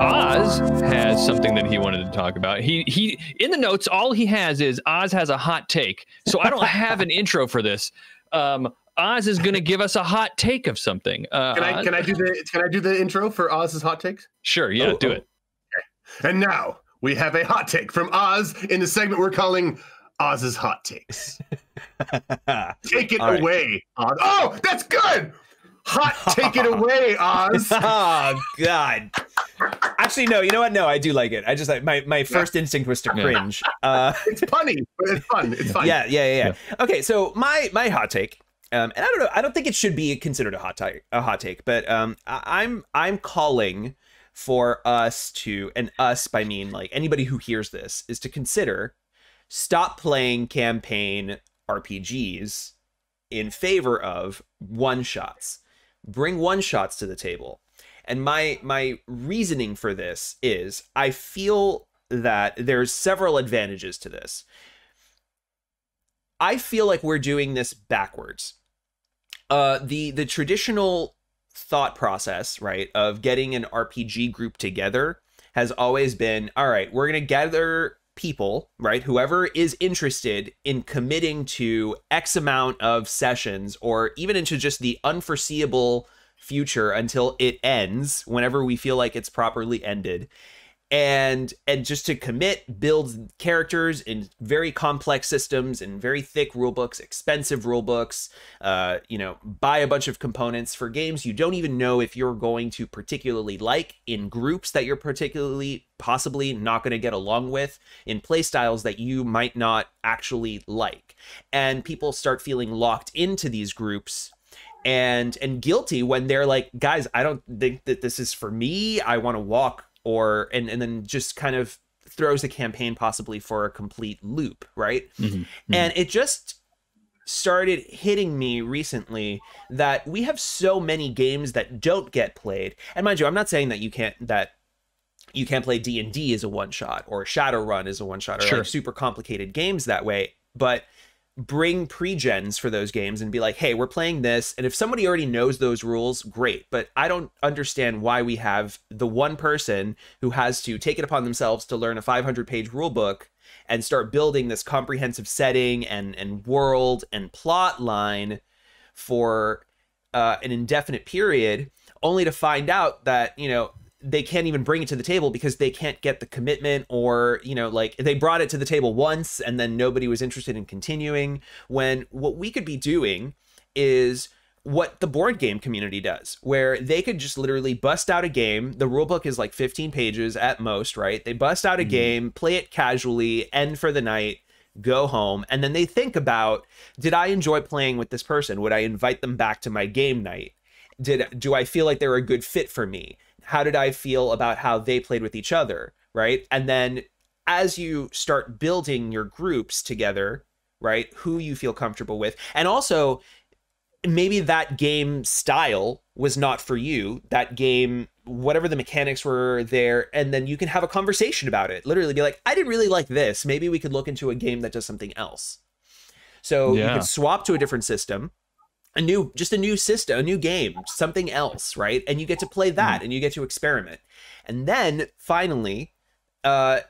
Ozz has something that he wanted to talk about. He he in the notes, all he has is Ozz has a hot take. So I don't have an intro for this. Um, Ozz is going to give us a hot take of something. Uh, Can I can I do the can I do the intro for Ozz's hot takes? Sure, yeah, Oh, do oh. it. And now we have a hot take from Ozz in the segment we're calling Ozz's hot takes. Take it All right. away, Ozz. Oh, that's good. Hot, take it away, Ozz. oh God. Actually, no. You know what? No, I do like it. I just like my my first instinct was to Yeah. cringe. Uh, It's funny, but it's fun. It's fun. yeah, yeah, yeah, yeah. Okay, so my my hot take, um, and I don't know, I don't think it should be considered a hot take, a hot take, but um, I- I'm I'm calling for us to, and us by mean like anybody who hears this is to consider stop playing campaign RPGs in favor of one shots. Bring one shots to the table. And my my reasoning for this is I feel that there's several advantages to this. I feel like we're doing this backwards. Uh, the the traditional thought process, right, of getting an RPG group together has always been, all right, we're gonna gather people, right, whoever is interested in committing to X amount of sessions, or even into just the unforeseeable future until it ends, whenever we feel like it's properly ended and and just to commit builds characters in very complex systems and very thick rule books expensive rule books uh you know buy a bunch of components for games you don't even know if you're going to particularly like in groups that you're particularly possibly not going to get along with in playstyles that you might not actually like. And people start feeling locked into these groups and and guilty when they're like guys i don't think that this is for me. I want to walk or and and then just kind of throws the campaign possibly for a complete loop right? Mhm, and it just started hitting me recently that we have so many games that don't get played. And mind you i'm not saying that you can't that you can't play d&d as a one shot or shadowrun as a one shot or Sure. like super complicated games that way but bring pre-gens for those games and be like hey we're playing this. And if somebody already knows those rules great. But i don't understand why we have the one person who has to take it upon themselves to learn a 500 page rule book and start building this comprehensive setting and and world and plot line for uh, an indefinite period only to find out that you know they can't even bring it to the table because they can't get the commitment or you know like they brought it to the table once and then nobody was interested in continuing when what we could be doing is what the board game community does where they could just literally bust out a game. The rule book is like 15 pages at most right? They bust out a Mhm. game play it casually end for the night go home and then they think about did i enjoy playing with this person? Would i invite them back to my game night? Did do i feel like they're a good fit for me how did i feel about how they played with each other right? And then as you start building your groups together right who you feel comfortable with. And also maybe that game style was not for you. That game whatever the mechanics were there and then you can have a conversation about it. Literally be like i didn't really like this. Maybe we could look into a game that does something else. So you Yeah. could swap to a different system a new just a new system a new game something else right? And you get to play that and you get to experiment. And then finally uh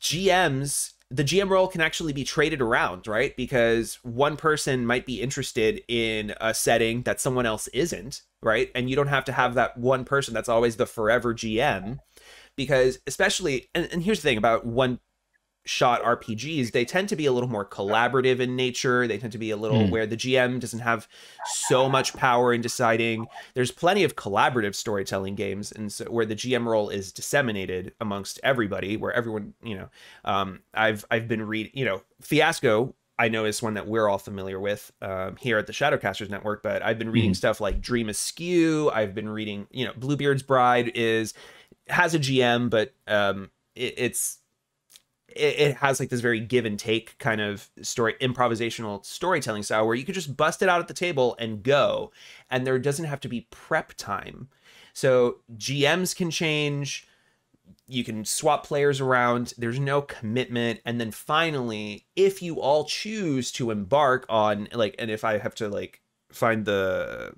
gms the gm role can actually be traded around right? Because one person might be interested in a setting that someone else isn't right? And you don't have to have that one person that's always the forever gm because especially and, and here's the thing about one shot RPGs, they tend to be a little more collaborative in nature. They tend to be a little Hmm. where the GM doesn't have so much power in deciding. There's plenty of collaborative storytelling games, and so where the GM role is disseminated amongst everybody, where everyone, you know, um, I've I've been reading, you know, Fiasco. I know is one that we're all familiar with um, here at the Shadowcasters Network, but I've been reading stuff like Dream Askew. I've been reading, you know, Bluebeard's Bride is has a GM, but um, it, it's it, it has like this very give and take kind of story improvisational storytelling style where you could just bust it out at the table and go and there doesn't have to be prep time. So gms can change. You can swap players around. There's no commitment. And then finally if you all choose to embark on like and if i have to like find the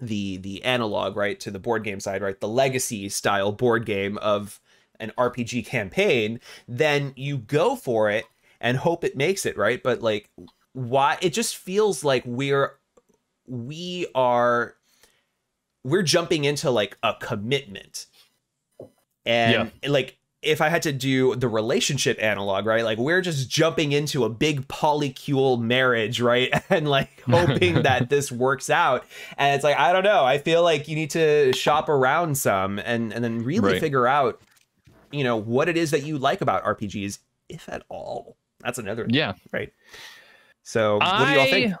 the the analog right to the board game side right the legacy style board game of an rpg campaign then you go for it and hope it makes it right but like why it just feels like we're we are we're jumping into like a commitment and like if I had to do the relationship analog, right? Like we're just jumping into a big polycule marriage, right? And like hoping that this works out. And it's like, I don't know. I feel like you need to shop around some and and then really Right. figure out, you know, what it is that you like about RPGs, if at all. That's another thing, Yeah. right? So what do you all think?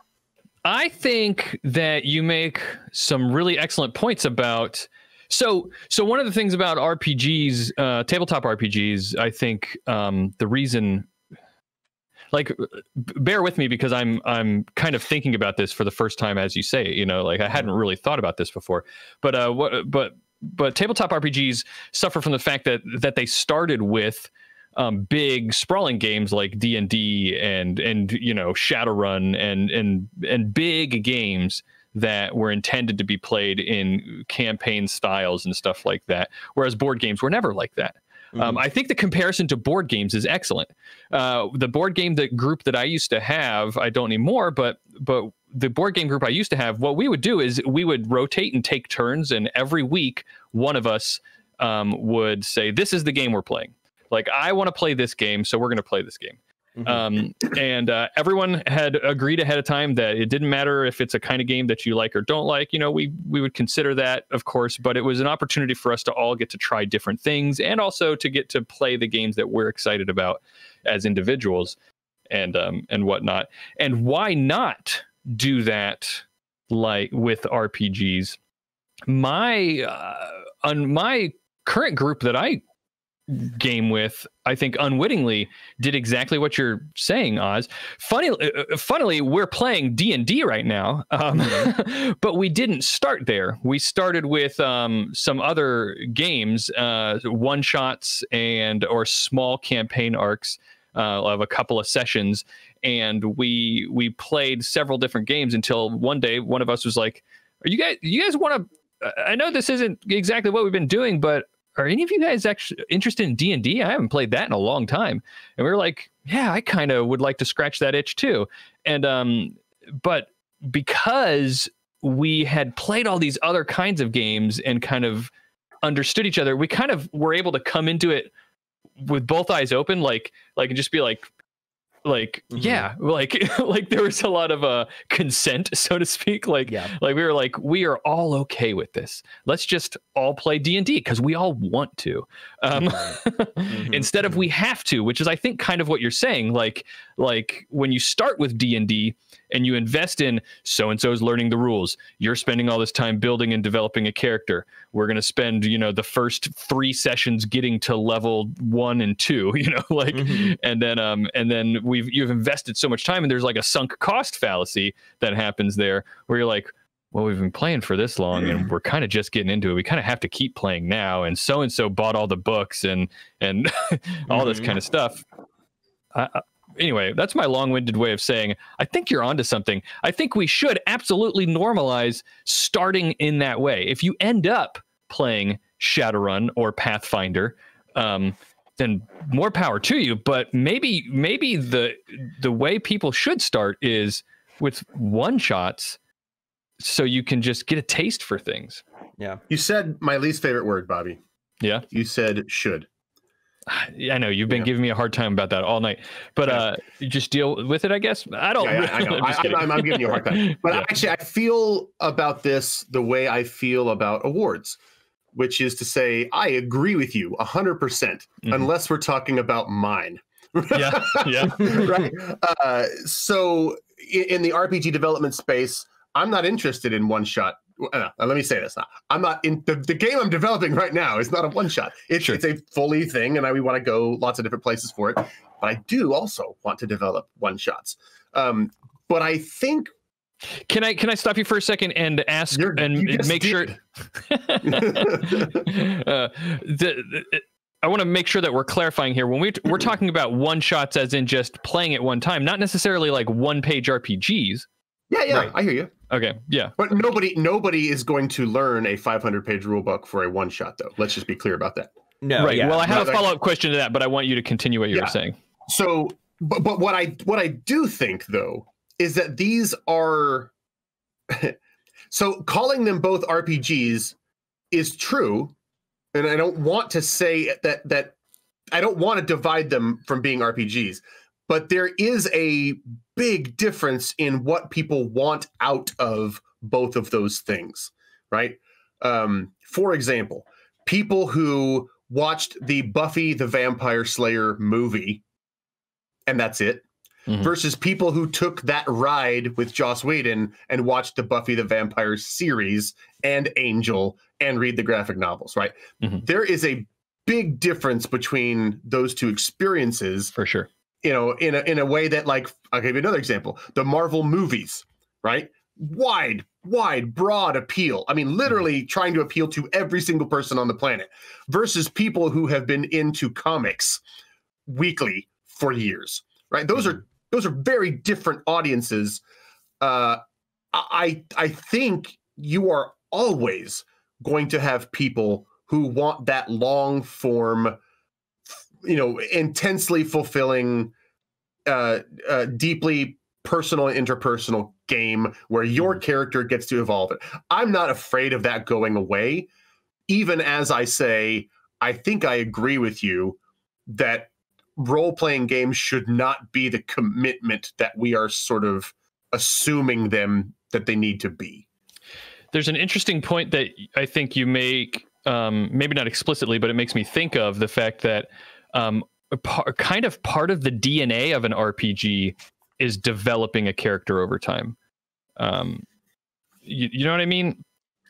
I think that you make some really excellent points about. So, so one of the things about RPGs, uh, tabletop RPGs, I think um, the reason, like, bear with me because I'm I'm kind of thinking about this for the first time as you say. You know, like I hadn't really thought about this before. But uh, what? But but tabletop RPGs suffer from the fact that that they started with um, big sprawling games like D and D and and you know Shadowrun and and and big games that were intended to be played in campaign styles and stuff like that. Whereas board games were never like that. Um, I think the comparison to board games is excellent. Uh, the board game that group that I used to have, I don't anymore, but but the board game group I used to have, what we would do is we would rotate and take turns, and every week one of us um, would say, "This is the game we're playing." Like I want to play this game, so we're going to play this game. Mhm. Um, and uh, everyone had agreed ahead of time that it didn't matter if it's a kind of game that you like or don't like. You know, we we would consider that, of course, but it was an opportunity for us to all get to try different things and also to get to play the games that we're excited about as individuals and um, and whatnot. And why not do that like with RPGs? My uh, on my current group that I game with, I think unwittingly did exactly what you're saying, Ozz. Funny, uh, funnily, we're playing D and D right now, um, but we didn't start there. We started with um, some other games, uh, one shots and or small campaign arcs uh, of a couple of sessions, and we we played several different games until one day one of us was like, "Are you guys? You guys want to?" I know this isn't exactly what we've been doing, but are any of you guys actually interested in D and D? I haven't played that in a long time. And we were like, yeah, I kind of would like to scratch that itch too. And um, but because we had played all these other kinds of games and kind of understood each other, we kind of were able to come into it with both eyes open, like like and just be like like Mhm. yeah like like there was a lot of uh consent so to speak like Yeah. like we were like we are all okay with this let's just all play d&d because we all want to um Mhm. instead of we have to which is i think kind of what you're saying like like when you start with d&d and you invest in so and so's learning the rules. You're spending all this time building and developing a character. We're going to spend you know the first three sessions getting to level one and two you know like Mhm. and then um and then we've you've invested so much time and there's like a sunk cost fallacy that happens there where you're like well we've been playing for this long and we're kind of just getting into it. We kind of have to keep playing now. And so and so bought all the books and and all this Mhm. kind of stuff. I, I- anyway that's my long-winded way of saying i think you're onto something i think we should absolutely normalize starting in that way if you end up playing shadowrun or pathfinder um, then more power to you but maybe maybe the the way people should start is with one shots so you can just get a taste for things Yeah. You said my least favorite word, Bobby. yeah You said should. I know you've been Yeah. giving me a hard time about that all night but uh you just deal with it i guess i don't Yeah, yeah, I know. I'm, I, am I'm giving you a hard time. But actually, I feel about this the way I feel about awards, which is to say, I agree with you 100%, percent Mhm. unless we're talking about mine. yeah yeah right. Uh, so, in, in the RPG development space, I'm not interested in one shot. Uh, let me say this. I'm not in the, the game I'm developing right now is not a one shot. It's, Sure. it's a fully thing, and I, we want to go lots of different places for it. But I do also want to develop one shots. Um, but I think Can I can I stop you for a second and ask You're- and you and just make sure? uh, the, the- I want to make sure that we're clarifying here when we we're talking about one shots, as in just playing it one time, not necessarily like one page RPGs. Yeah, yeah, Right. I hear you. Okay, yeah. But nobody nobody is going to learn a 500 page rule book for a one shot though. Let's just be clear about that. No, right. yeah. Well, I have Right, a follow up question to that, but I want you to continue what you Yeah. were saying. So, but but what I what I do think though is that these are so calling them both RPGs is true, and I don't want to say that that I don't want to divide them from being RPGs, but there is a big difference in what people want out of both of those things, right? Um, for example, people who watched the Buffy the Vampire Slayer movie and that's it. Mhm. Versus people who took that ride with Joss Whedon and watched the Buffy the Vampire series and Angel and read the graphic novels, right? Mhm. There is a big difference between those two experiences, For sure. You know, in a in a way that like I'll give you another example. The Marvel movies, right? Wide, wide, broad appeal. I mean, literally trying to appeal to every single person on the planet versus people who have been into comics weekly for years right those are those are very different audiences uh i i think you are always going to have people who want that long form you know intensely fulfilling uh, uh deeply personal and interpersonal game where your character gets to evolve it. I'm not afraid of that going away. Even as i say i think i agree with you that role playing games should not be the commitment that we are sort of assuming them that they need to be. There's an interesting point that I think you make, um, maybe not explicitly, but it makes me think of the fact that um, a par- kind of part of the DNA of an RPG is developing a character over time. Um, you, you know what I mean?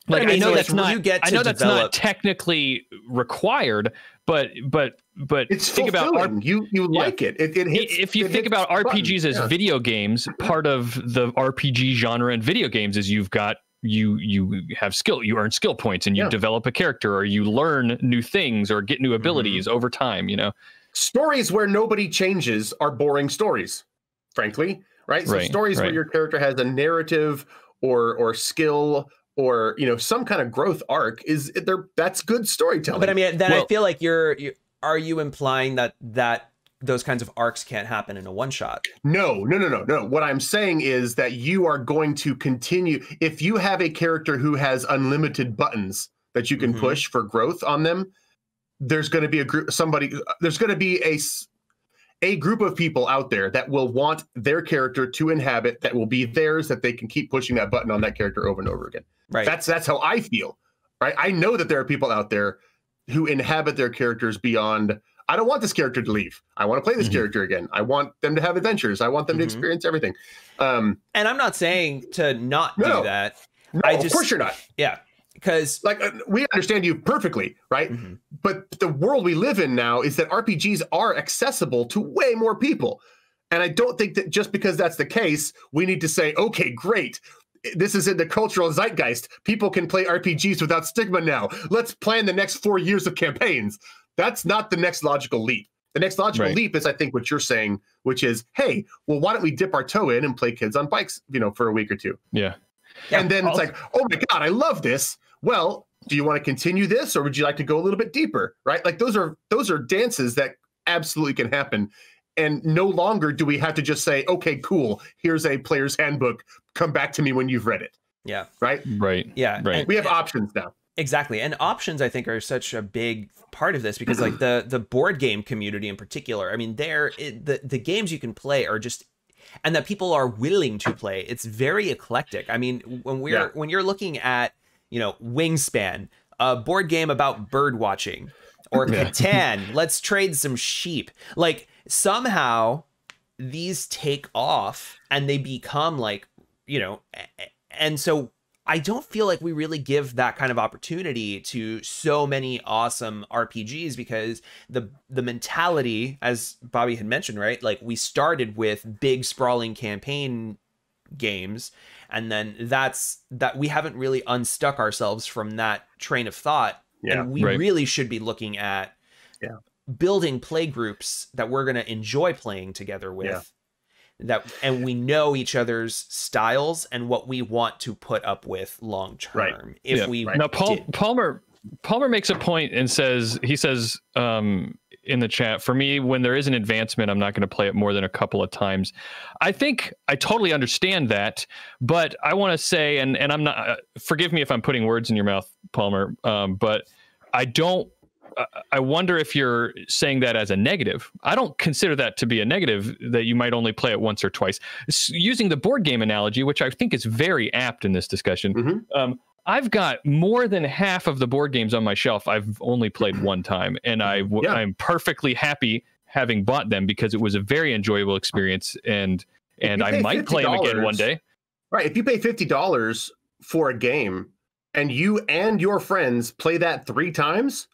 But I Like I, know like, that's not. you get I to know that's not technically required, but but but It's think about fulfilling. you you Yeah. like it. It, it hits, if you it think hits about the button. RPGs as Yeah. video games, part of the RPG genre in video games is you've got you you have skill, you earn skill points, and you Yeah. develop a character, or you learn new things, or get new Mm-hmm. abilities over time. You know, stories where nobody changes are boring stories, frankly, right? So Right, stories where your character has a narrative or or skill or you know some kind of growth arc is there that's good storytelling. But I mean, then I feel like you're, you are you implying that that those kinds of arcs can't happen in a one shot? No, no, no, no, no. What I'm saying is that you are going to continue. If you have a character who has unlimited buttons that you can Mhm. push for growth on them, there's going to be a group, somebody, there's going to be a, a group of people out there that will want their character to inhabit that will be theirs that they can keep pushing that button on that character over and over again. Right. That's that's how I feel. Right. I know that there are people out there who inhabit their characters beyond. I don't want this character to leave. I want to play this Mhm. character again. I want them to have adventures. I want them to Mhm. experience everything. Um, and I'm not saying to not No, do that. no, I of course you're not. Yeah. Because Like uh, we understand you perfectly, right? Mhm. But the world we live in now is that RPGs are accessible to way more people. And I don't think that just because that's the case, we need to say, okay, great. This is in the cultural zeitgeist. People can play RPGs without stigma now. Let's plan the next four years of campaigns. That's not the next logical leap. The next logical Right. leap is, I think, what you're saying, which is, hey, well, why don't we dip our toe in and play kids on bikes, you know, for a week or two? yeah. Yeah, and then it's like, oh my god, I love this. Well, do you want to continue this, or would you like to go a little bit deeper? Right? Like those are those are dances that absolutely can happen. And no longer do we have to just say, okay, cool, here's a player's handbook. Come back to me when you've read it. yeah, Right? Right. yeah, Right. We have options now. Exactly. And options I think are such a big part of this because like the the board game community in particular, I mean there the the games you can play are just and that people are willing to play. It's very eclectic. I mean when we're Yeah. when you're looking at, you know, Wingspan, a board game about bird watching or Yeah. Catan, let's trade some sheep. Like somehow these take off and they become like, you know, and so I don't feel like we really give that kind of opportunity to so many awesome RPGs because the the mentality, as Bobby had mentioned, right? Like we started with big sprawling campaign games, and then that's that we haven't really unstuck ourselves from that train of thought, Yeah. and we Right. really should be looking at Yeah. building play groups that we're going to enjoy playing together with. Yeah. That and we know each other's styles and what we want to put up with long Right. term. If Yeah. we now Paul, Palmer Palmer makes a point and says he says um, in the chat for me when there is an advancement I'm not going to play it more than a couple of times. I think I totally understand that, but I want to say and and I'm not uh, forgive me if I'm putting words in your mouth Palmer, um, but I don't I- I wonder if you're saying that as a negative. I don't consider that to be a negative that you might only play it once or twice. Using the board game analogy, which I think is very apt in this discussion, Mhm. um, I've got more than half of the board games on my shelf I've only played one time, and I w- Yeah. I'm perfectly happy having bought them because it was a very enjoyable experience, and and I might play them again one day. Right. If you pay fifty dollars for a game and you and your friends play that three times,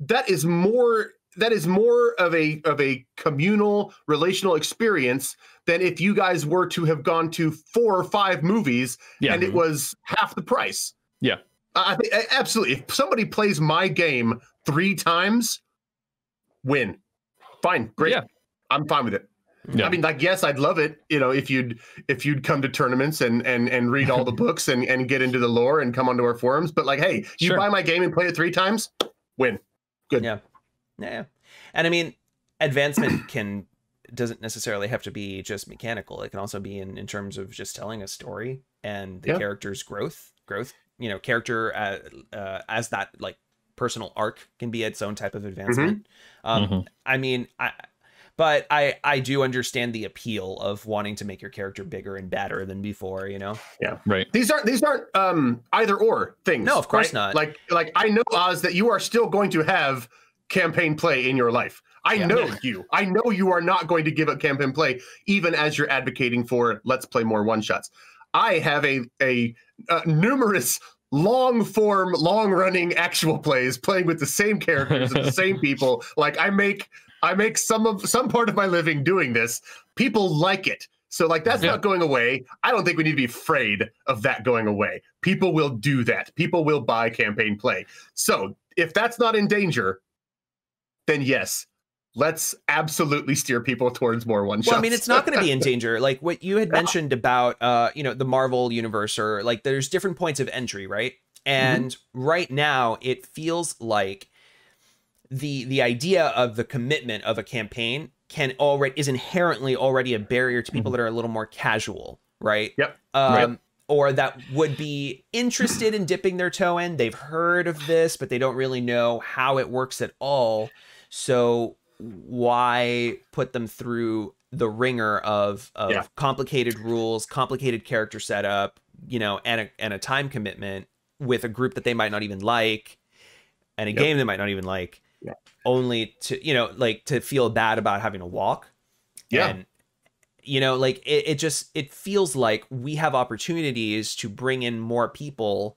that is more that is more of a of a communal relational experience than if you guys were to have gone to four or five movies Yeah, and it was half the price. Yeah. I think absolutely. If somebody plays my game three times, win. Fine, great. Yeah. I'm fine with it. Yeah. I mean, like, yes, I'd love it. You know, if you'd if you'd come to tournaments and and and read all the books and and get into the lore and come onto our forums. But like, hey, you Sure. buy my game and play it three times, win. Good. Yeah. Yeah. And I mean, advancement can doesn't necessarily have to be just mechanical. It can also be in, in terms of just telling a story and the Yeah. character's growth, growth, you know, character uh, uh, as that like personal arc can be its own type of advancement. Um, Mhm. I mean, I, but I, I do understand the appeal of wanting to make your character bigger and better than before, you know? Yeah, right. These aren't these aren't um either or things. No, of course right? not. Like like I know Ozz that you are still going to have campaign play in your life. I Yeah. know you. I know you are not going to give up campaign play even as you're advocating for let's play more one shots. I have a a uh, numerous long form, long running actual plays playing with the same characters and the same people. Like I make I make some of some part of my living doing this. People like it. So like that's Yeah. not going away. I don't think we need to be afraid of that going away. People will do that. People will buy campaign play. So if that's not in danger, then yes, let's absolutely steer people towards more one shots. Well, I mean, it's not going to be in danger. Like what you had mentioned about, uh, you know, the Marvel universe, or like there's different points of entry, right? And right now, it feels like the the idea of the commitment of a campaign can already is inherently already a barrier to people that are a little more casual, right? Yep. Um, Right. Or that would be interested in dipping their toe in. They've heard of this, but they don't really know how it works at all. So why put them through the ringer of of Yeah. complicated rules, complicated character setup, you know, and a and a time commitment with a group that they might not even like, and a Yep. game they might not even like, Yeah. only to you know like to feel bad about having to walk. Yeah. And you know, like it, it just it feels like we have opportunities to bring in more people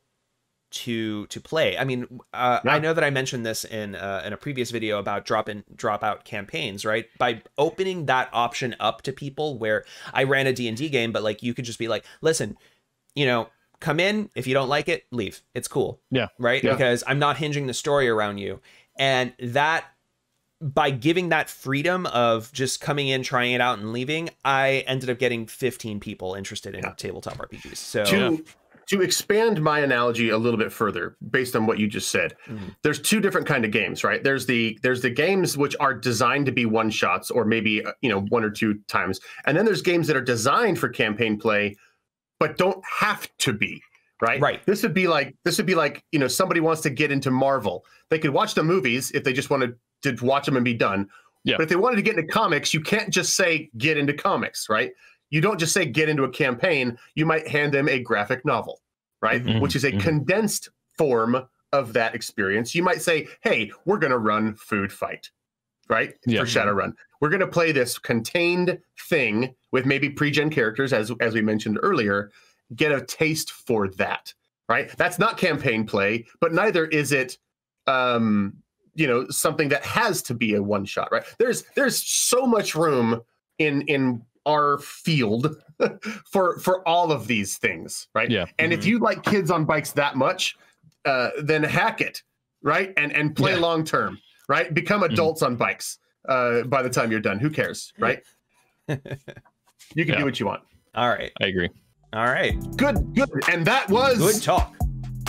to to play. I mean, uh, I know that I mentioned this in uh, in a previous video about drop in drop out campaigns, right? By opening that option up to people, where I ran a D and D game, but like you could just be like, listen, you know, come in if you don't like it, leave. It's cool. Yeah. Right. Yeah. Because I'm not hinging the story around you, and that by giving that freedom of just coming in, trying it out, and leaving, I ended up getting 15 people interested in Yeah. tabletop RPGs. So to to expand my analogy a little bit further based on what you just said Mhm. there's two different kind of games right there's the there's the games which are designed to be one shots or maybe uh, you know one or two times and then there's games that are designed for campaign play but don't have to be right Right. this would be like this would be like you know somebody wants to get into marvel they could watch the movies if they just wanted to watch them and be done Yeah. but if they wanted to get into comics you can't just say get into comics right you don't just say get into a campaign you might hand them a graphic novel right? Mhm, which is a mhm. condensed form of that experience. You might say hey we're going to run food fight right? Yeah. for shadowrun we're going to play this contained thing with maybe pre-gen characters as as we mentioned earlier get a taste for that right? That's not campaign play but neither is it um you know something that has to be a one shot right? There's there's so much room in in our field for for all of these things right Yeah. and if you like kids on bikes that much uh then hack it right and and play Yeah. long term right become adults on bikes uh by the time you're done who cares right You can Yeah. do what you want. All right. I agree. All right. Good, good. And that was Good talk.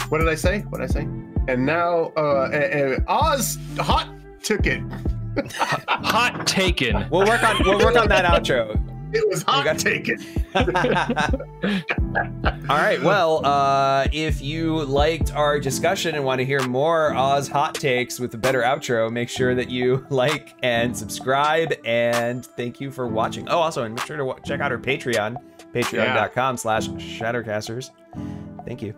what did I say? What did I say? And now uh, uh, uh, Ozz hot took it. Hot taken. We'll work on we'll work on that outro. It was hot got- taken. All right. Well, uh, if you liked our discussion and want to hear more Ozz hot takes with a better outro, make sure that you like and subscribe. And thank you for watching. Oh, also, and make sure to wa- check out our Patreon, patreon.com slash shadowcasters. Thank you.